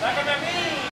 中身